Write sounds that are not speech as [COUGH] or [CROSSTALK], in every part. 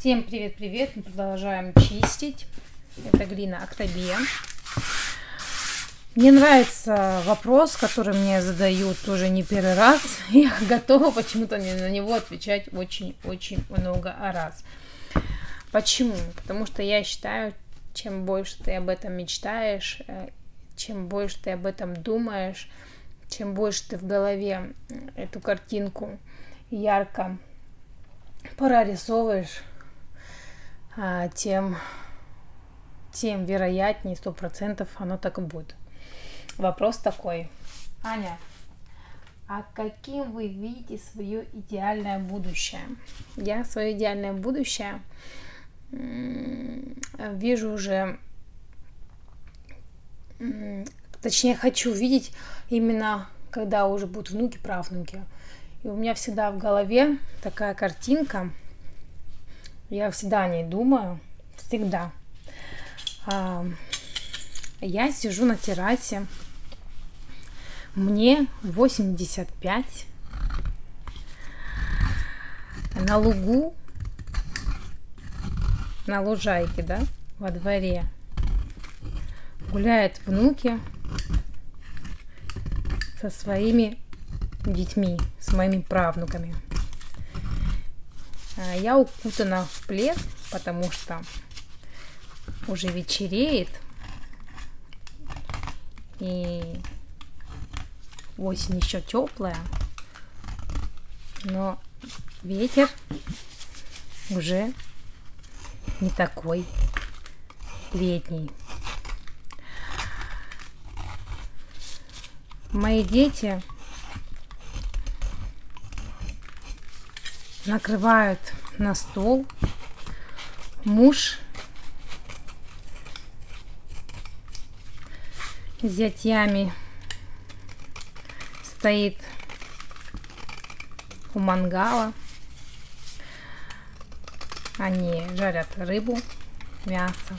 Всем привет-привет! Мы продолжаем чистить. Это глина Актобия. Мне нравится вопрос, который мне задают уже не первый раз. [LAUGHS] Я готова почему-то на него отвечать очень-очень много раз. Почему? Потому что я считаю, чем больше ты об этом мечтаешь, э, чем больше ты об этом думаешь, чем больше ты в голове эту картинку ярко прорисовываешь, а, тем, тем вероятнее, сто процентов оно так и будет. Вопрос такой. Аня, а каким вы видите свое идеальное будущее? Я свое идеальное будущее вижу уже, точнее хочу видеть именно, когда уже будут внуки, правнуки. И у меня всегда в голове такая картинка – я всегда о ней думаю. Всегда. А, я сижу на террасе. Мне 85. На лугу, на лужайке, да, во дворе гуляют внуки со своими детьми, с моими правнуками. А, я укутана в плед, потому что уже вечереет. И осень еще теплая. Но ветер уже не такой летний. Мои дети накрывают на стол. Муж зятьями стоит у мангала. Они жарят рыбу, мясо.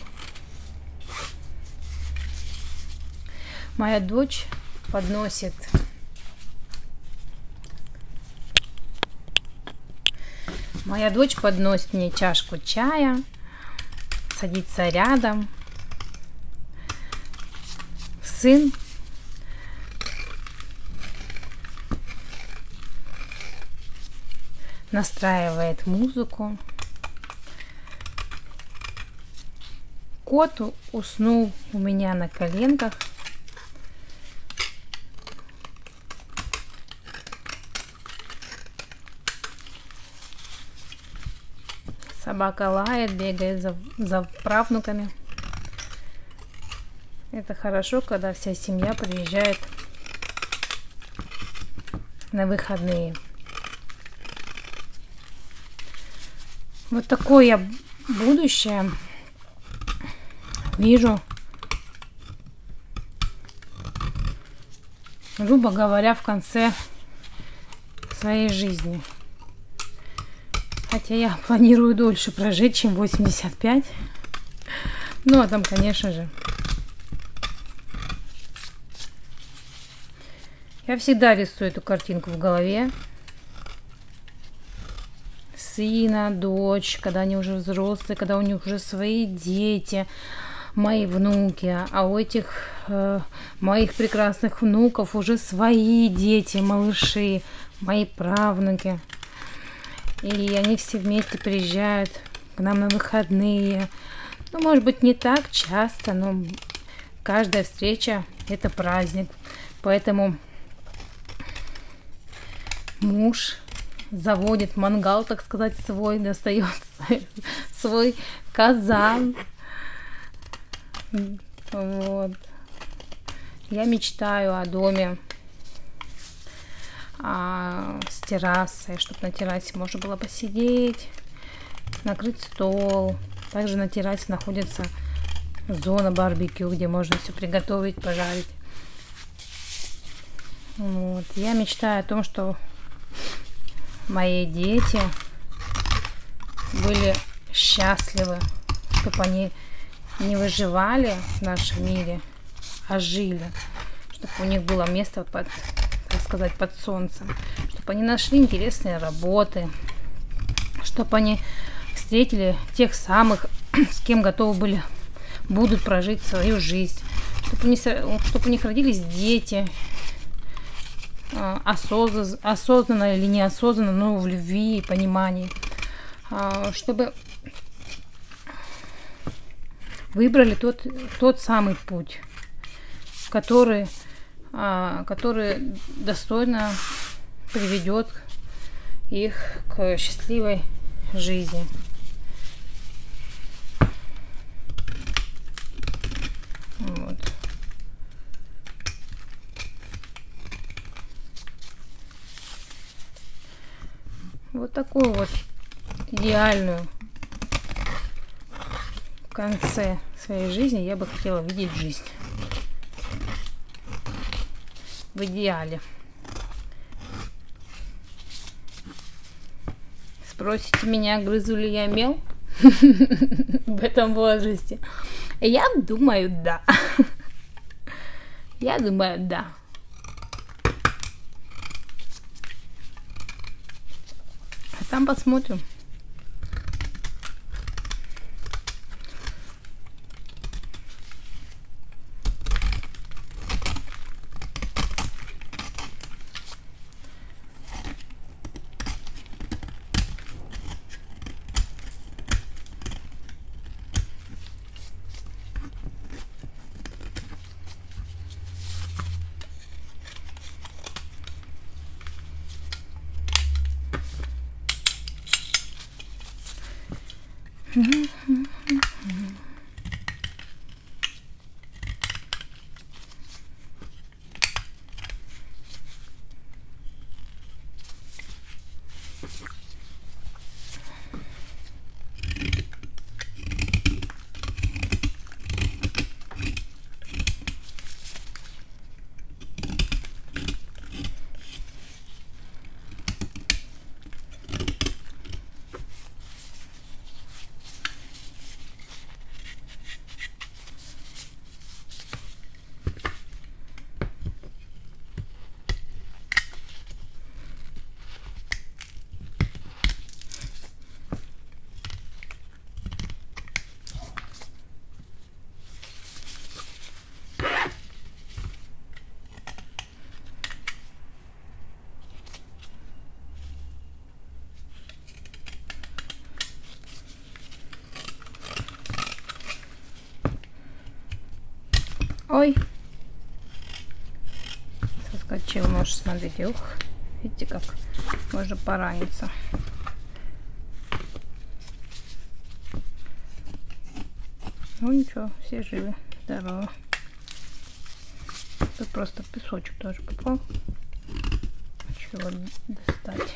Моя дочь подносит Моя дочь подносит мне чашку чая, садится рядом. Сын настраивает музыку. Кот уснул у меня на коленках. Собака лает, бегает за, за правнуками. Это хорошо, когда вся семья приезжает на выходные. Вот такое будущее вижу. Грубо говоря, в конце своей жизни. Хотя я планирую дольше прожить, чем 85. Ну, а там, конечно же, я всегда рисую эту картинку в голове. Сына, дочь, когда они уже взрослые, когда у них уже свои дети, мои внуки, а у этих э, моих прекрасных внуков уже свои дети, малыши, мои правнуки. И они все вместе приезжают к нам на выходные. Ну, может быть, не так часто, но каждая встреча – это праздник. Поэтому муж заводит мангал, так сказать, свой, достает [LAUGHS] свой казан. Вот. Я мечтаю о доме а, с террасой, чтобы на террасе можно было посидеть, накрыть стол. Также на террасе находится зона барбекю, где можно все приготовить, пожарить. Вот. Я мечтаю о том, что мои дети были счастливы, чтобы они не выживали в нашем мире, а жили, чтобы у них было место под сказать, под солнцем, чтобы они нашли интересные работы, чтобы они встретили тех самых, [CLEARS THROAT] с кем готовы были, будут прожить свою жизнь, чтобы у них, чтобы у них родились дети, а, осознанно, осознанно или неосознанно, но в любви и понимании, а, чтобы выбрали тот, тот самый путь, который, который достойно приведет их к счастливой жизни. Вот. Вот такую вот идеальную в конце своей жизни я бы хотела видеть жизнь. В идеале. Спросите меня, грызу ли я мел [LAUGHS] в этом возрасте? Я думаю, да. Я думаю, да. А там посмотрим. Mm-hmm. mm-hmm. mm-hmm. Соскочил нож, смотрите, ух. Видите, как можно пораниться. Ну ничего, все живы, здорово. Тут просто песочек тоже попал. Хочу его достать.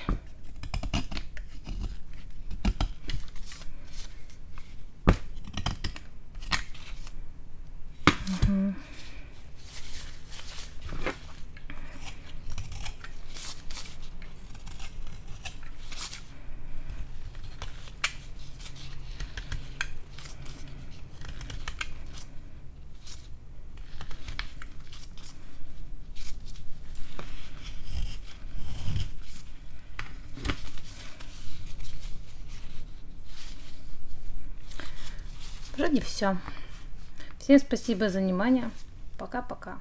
Вроде все. Всем спасибо за внимание. Пока-пока.